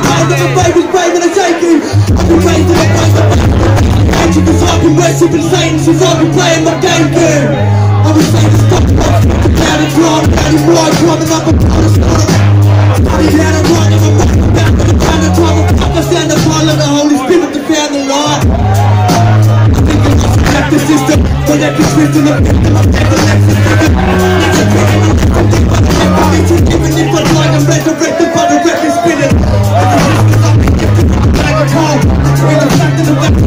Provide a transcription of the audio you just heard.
change the of a baby's brain and I take you. I've been in a place of Ancient cause I've been worshipping Satan since I've been playing my game game I was saying to stop the box, the down and draw down his wide, climbing up a bonus Studied how to and I'm back back with the time and time of fuck I stand the pile of the Holy Spirit to found the light I think I the system, but that can twist in the the